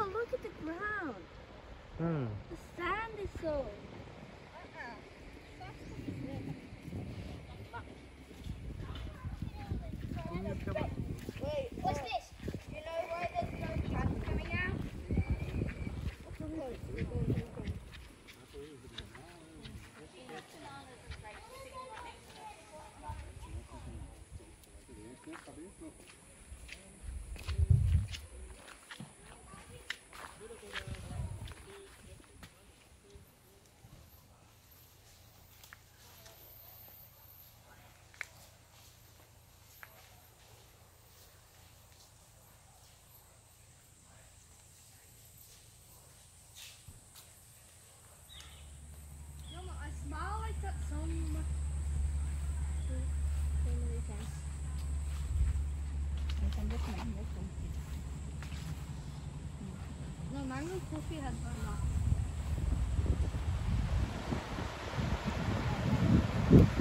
look at the ground. Hmm. The sand is so. 买什么东西？嗯，我买个咖啡还多呢。